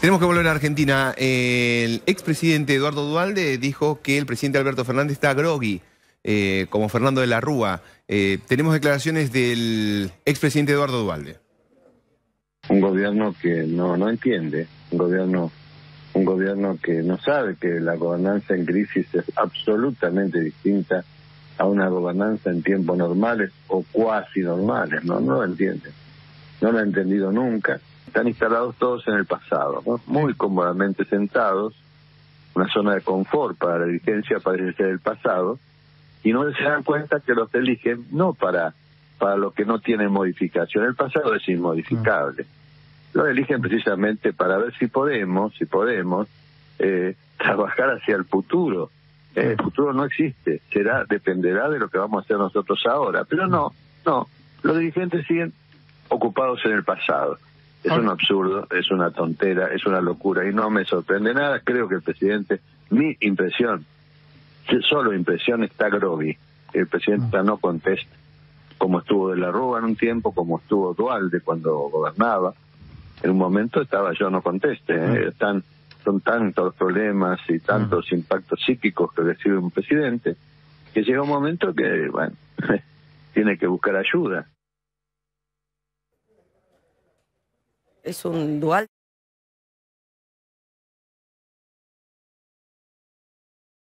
Tenemos que volver a Argentina. El expresidente Eduardo Dualde dijo que el presidente Alberto Fernández está groggy, eh, como Fernando de la Rúa. Eh, tenemos declaraciones del expresidente Eduardo Dualde. Un gobierno que no, no entiende, un gobierno, un gobierno que no sabe que la gobernanza en crisis es absolutamente distinta a una gobernanza en tiempos normales o cuasi normales, ¿no? No lo entiende. No lo ha entendido nunca están instalados todos en el pasado, muy cómodamente sentados, una zona de confort para la dirigencia parece ser el pasado, y no se dan cuenta que los eligen no para, para lo que no tiene modificación, el pasado es inmodificable, lo eligen precisamente para ver si podemos, si podemos, eh, trabajar hacia el futuro. Eh, el futuro no existe, será, dependerá de lo que vamos a hacer nosotros ahora, pero no, no, los dirigentes siguen ocupados en el pasado. Es un absurdo, es una tontera, es una locura y no me sorprende nada. Creo que el presidente, mi impresión, solo impresión está groggy. El presidente mm. no contesta, como estuvo de la Rúa en un tiempo, como estuvo Dualde cuando gobernaba. En un momento estaba yo no conteste. ¿eh? Están, son tantos problemas y tantos mm. impactos psíquicos que recibe un presidente que llega un momento que, bueno, tiene que buscar ayuda. Es un dual